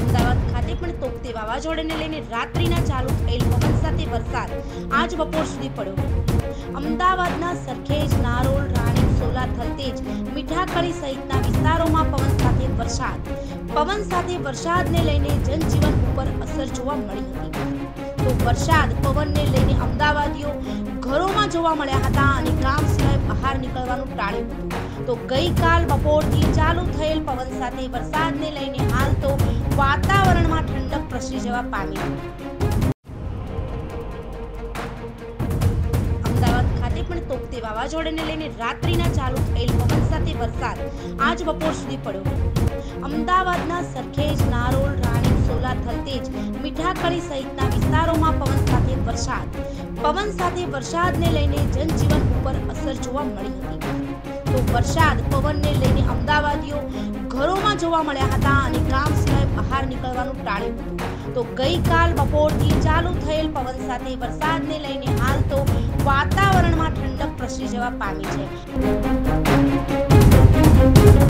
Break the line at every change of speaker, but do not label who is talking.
અમદાવાદ ખાતે પણ તોકતે લઈને રાત્રિના ચાલુ થયેલ પવન સાથે વરસાદ આજ બપોર સુધી પડ્યો અમદાવાદના સરખેજ, નારોલ, રાણી સોલા થલતેજ મીઠાકળી સહિતના વિસ્તારોમાં પવન સાથે વરસાદ. પવન સાથે વરસાદને લઈને જનજીવન ઉપર અસર જોવા મળી હતી. તો વરસાદ પવનને લઈને અમદાવાદીઓ ઘરોમાં જોવા મળ્યા હતા અને કામ સિવાય બહાર નીકળવાનું ટાળ્યું હતું. તો ગઈકાલ બપોરથી ચાલુ થયેલ પવન સાથે વરસાદને લઈને હાલ તો વાતાવરણમાં ઠંડક પ્રસરી જવા પામી અમદાવાદ ખાતે પણ તોકતે વાવાઝોડાને લઈને રાત્રિના ચાલુ થયેલ પવન સાથે વરસાદ આજ બપોર સુધી પડ્યો અમદાવાદના સરખેજ, નારોલ, રાણી સોલા થલતેજ મીઠાકળી સહિતના વિસ્તારોમાં પવન સાથે વરસાદ. પવન સાથે વરસાદને લઈને જનજીવન ઉપર અસર જોવા મળી હતી. તો વરસાદ પવનને લઈને અમદાવાદીઓ ઘરોમાં જોવા મળ્યા હતા અને ગામ સિવાય બહાર નીકળવાનું ટાળ્યું હતું. તો ગઈકાલ બપોરથી ચાલુ થયેલ પવન સાથે વરસાદને લઈને હાલ તો વાતાવરણમાં ઠંડક પ્રસરી જવા પામી છે.